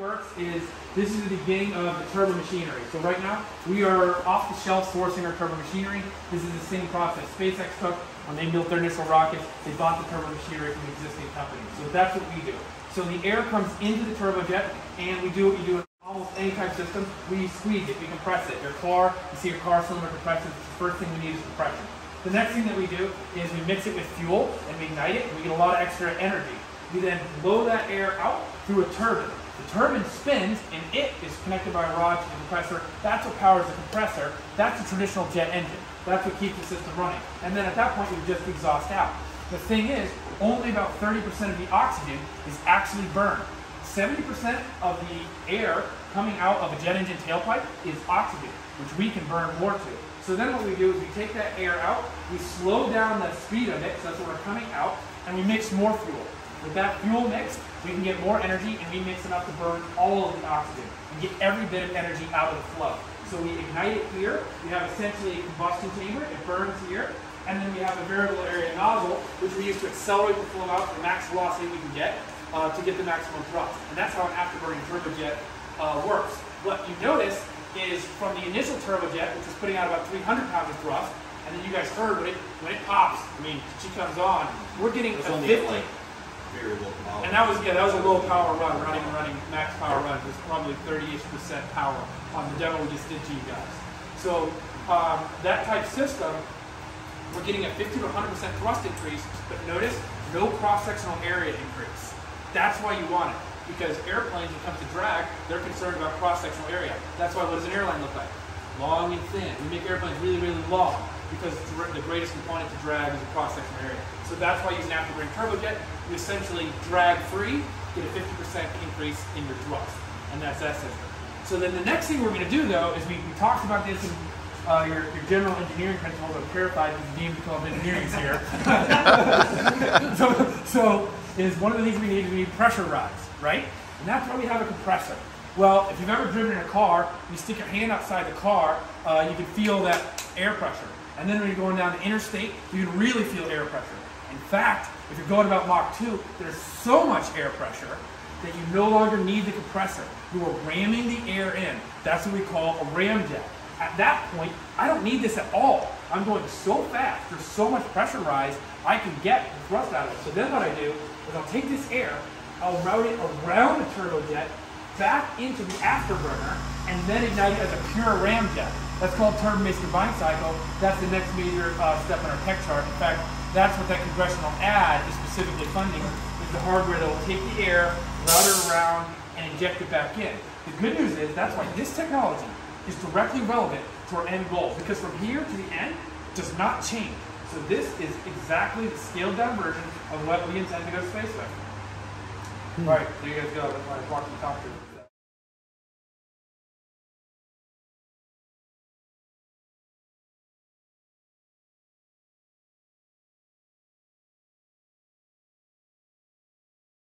works is this is the beginning of the turbo machinery. So right now we are off the shelf sourcing our turbo machinery. This is the same process. SpaceX took when they built their initial rockets, they bought the turbo machinery from existing companies. So that's what we do. So the air comes into the turbojet, and we do what you do in almost any type of system. We squeeze it, we compress it. Your car, you see your car cylinder compresses. The first thing we need is compression. The next thing that we do is we mix it with fuel and we ignite it, and we get a lot of extra energy. We then blow that air out through a turbine. The turbine spins and it is connected by a rod to the compressor. That's what powers the compressor. That's a traditional jet engine. That's what keeps the system running. And then at that point, you just exhaust out. The thing is, only about 30% of the oxygen is actually burned. 70% of the air coming out of a jet engine tailpipe is oxygen, which we can burn more to. So then what we do is we take that air out, we slow down the speed of it, so that's when we're coming out, and we mix more fuel. With that fuel mix, we can get more energy and we mix enough to burn all of the oxygen and get every bit of energy out of the flow. So we ignite it here, we have essentially a combustion chamber, it burns here, and then we have a variable area nozzle, which we use to accelerate the flow out to the max velocity we can get uh, to get the maximum thrust. And that's how an afterburning turbojet uh, works. What you notice is from the initial turbojet, which is putting out about 300 pounds of thrust, and then you guys heard when it when it pops, I mean, she comes on, we're getting a 50 and that was yeah, that was a low power run. Even running max power run. It was probably 30-ish percent power on the demo we just did to you guys. So um, that type system, we're getting a 50 to 100 percent thrust increase, but notice no cross-sectional area increase. That's why you want it because airplanes, when it comes to drag, they're concerned about cross-sectional area. That's why what does an airline look like? Long and thin. We make airplanes really, really long because the greatest component to drag is the cross-sectional area. So that's why using afterburning turbojet, you essentially drag free, get a 50% increase in your thrust. And that's that system. So then the next thing we're going to do though is we, we talked about this in uh, your, your general engineering principles. I'm terrified because Engineering is here. so, so is one of the things we need is we need pressure rise, right? And that's why we have a compressor. Well, if you've ever driven in a car, you stick your hand outside the car, uh, you can feel that air pressure. And then when you're going down the interstate, you can really feel air pressure. In fact, if you're going about Mach 2, there's so much air pressure that you no longer need the compressor. You are ramming the air in. That's what we call a ramjet. At that point, I don't need this at all. I'm going so fast, there's so much pressure rise, I can get thrust out of it. So then what I do is I'll take this air, I'll route it around the turbojet, back into the afterburner, and then ignite it as a pure ramjet. That's called turbine-based combined cycle. That's the next major uh, step in our tech chart. In fact, that's what that congressional ad is specifically funding, is the hardware that will take the air, route it around, and inject it back in. The good news is that's why this technology is directly relevant to our end goal, because from here to the end does not change. So this is exactly the scaled down version of what we intend to go to space with. All right, there you guys go. That's why I walked the top to